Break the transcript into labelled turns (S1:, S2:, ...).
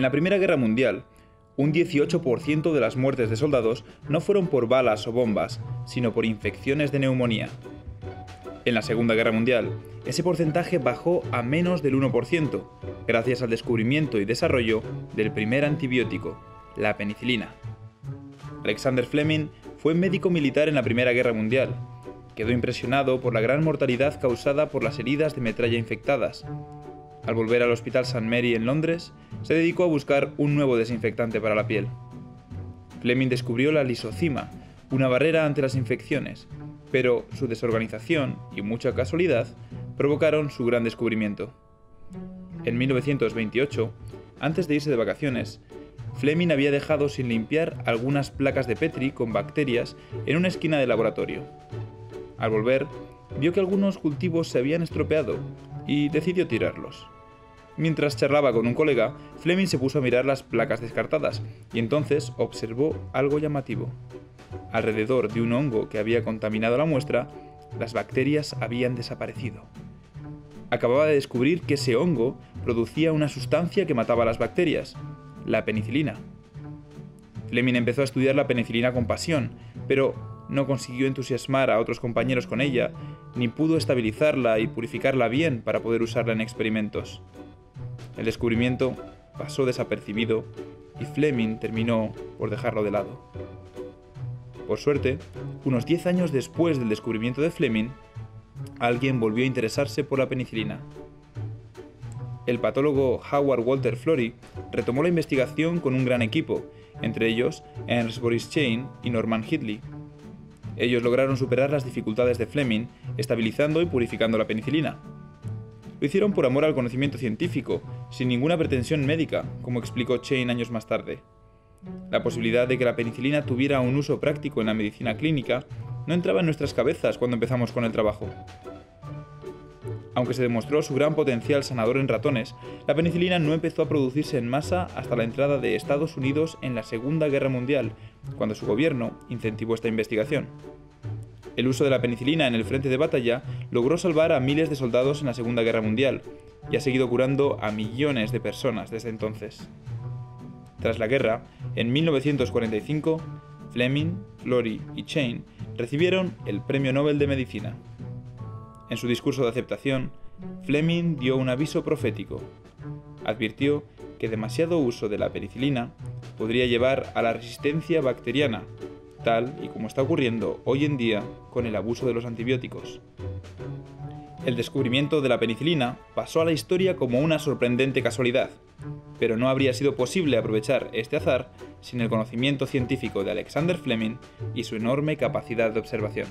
S1: En la Primera Guerra Mundial, un 18% de las muertes de soldados no fueron por balas o bombas, sino por infecciones de neumonía. En la Segunda Guerra Mundial, ese porcentaje bajó a menos del 1%, gracias al descubrimiento y desarrollo del primer antibiótico, la penicilina. Alexander Fleming fue médico militar en la Primera Guerra Mundial. Quedó impresionado por la gran mortalidad causada por las heridas de metralla infectadas. Al volver al Hospital St. Mary en Londres, se dedicó a buscar un nuevo desinfectante para la piel. Fleming descubrió la lisocima, una barrera ante las infecciones, pero su desorganización y mucha casualidad provocaron su gran descubrimiento. En 1928, antes de irse de vacaciones, Fleming había dejado sin limpiar algunas placas de Petri con bacterias en una esquina del laboratorio. Al volver, vio que algunos cultivos se habían estropeado y decidió tirarlos. Mientras charlaba con un colega, Fleming se puso a mirar las placas descartadas y entonces observó algo llamativo. Alrededor de un hongo que había contaminado la muestra, las bacterias habían desaparecido. Acababa de descubrir que ese hongo producía una sustancia que mataba a las bacterias, la penicilina. Fleming empezó a estudiar la penicilina con pasión, pero no consiguió entusiasmar a otros compañeros con ella, ni pudo estabilizarla y purificarla bien para poder usarla en experimentos. El descubrimiento pasó desapercibido y Fleming terminó por dejarlo de lado. Por suerte, unos 10 años después del descubrimiento de Fleming, alguien volvió a interesarse por la penicilina. El patólogo Howard Walter Florey retomó la investigación con un gran equipo, entre ellos Ernst Boris Chain y Norman Hitley. Ellos lograron superar las dificultades de Fleming, estabilizando y purificando la penicilina. Lo hicieron por amor al conocimiento científico, sin ninguna pretensión médica, como explicó Chain años más tarde. La posibilidad de que la penicilina tuviera un uso práctico en la medicina clínica no entraba en nuestras cabezas cuando empezamos con el trabajo. Aunque se demostró su gran potencial sanador en ratones, la penicilina no empezó a producirse en masa hasta la entrada de Estados Unidos en la Segunda Guerra Mundial, cuando su gobierno incentivó esta investigación. El uso de la penicilina en el frente de batalla logró salvar a miles de soldados en la Segunda Guerra Mundial y ha seguido curando a millones de personas desde entonces. Tras la guerra, en 1945, Fleming, Florey y Chain recibieron el Premio Nobel de Medicina. En su discurso de aceptación, Fleming dio un aviso profético. Advirtió que demasiado uso de la penicilina podría llevar a la resistencia bacteriana, tal y como está ocurriendo hoy en día con el abuso de los antibióticos. El descubrimiento de la penicilina pasó a la historia como una sorprendente casualidad, pero no habría sido posible aprovechar este azar sin el conocimiento científico de Alexander Fleming y su enorme capacidad de observación.